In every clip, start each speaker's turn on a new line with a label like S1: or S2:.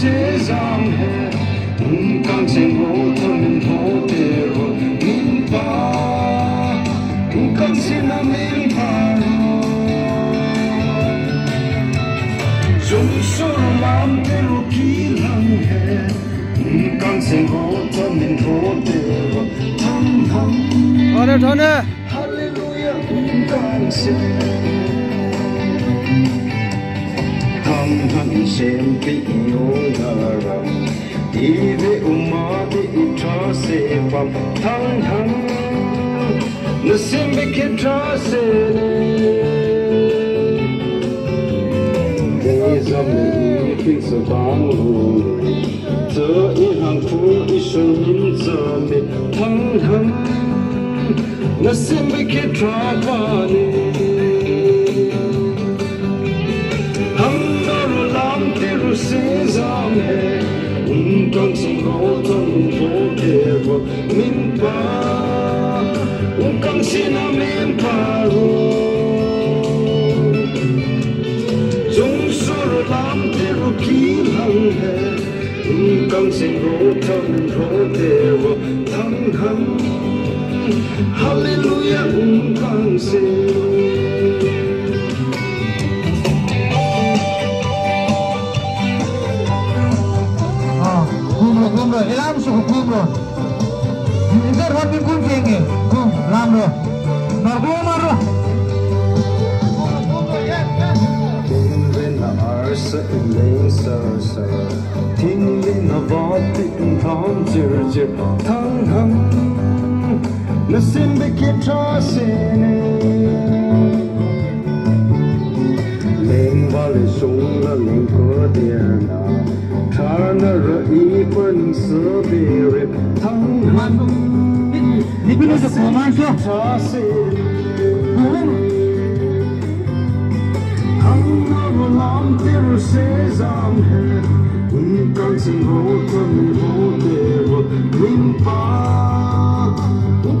S1: 세상에 눈깜지 못하는 그대로 눈봐 눈 감지 않는 바로 좀 서로 마음대로 길한해. 눈 감지 못하는 그대로 탐험. 어려
S2: 전에
S1: 할렐루야 눈 감지 han kämpe i ånaram Ive umade i trase pam Tang han Nasimbe ke trase ne. Nizam ne ifik sa bangu Ta i han fu i shonim zame Tang han Nasimbe ke trapane he un con sing ho ton ho te ro min pa un con sina min pa ro jung sur lam te ro kỳ hang he ông con sing ho ton ho te và thang hallelujah ông con sing
S3: kum rồi làm sự kum rồi những cái hot bin kum kenge kum làm rồi. Nó kum mà rồi.
S1: Lên sờ sờ thiên lên nó vó tịnh thon chữ chữ thăng hăng nó xin bị kia cho xin lên vào lên sung là lên cửa tiền. nào Karna even spirit Thang Ni pinu sa kuman so Tasi Hang na lam tiru sesam he Un kan sin ho tum ho devo Min pa Un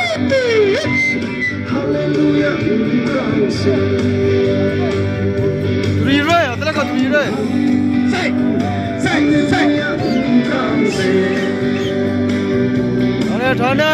S1: Hallelujah, you can sing.
S2: Re-re, I think I re-re.
S1: Sing, sing, sing, you can sing.
S2: Donna, Donna.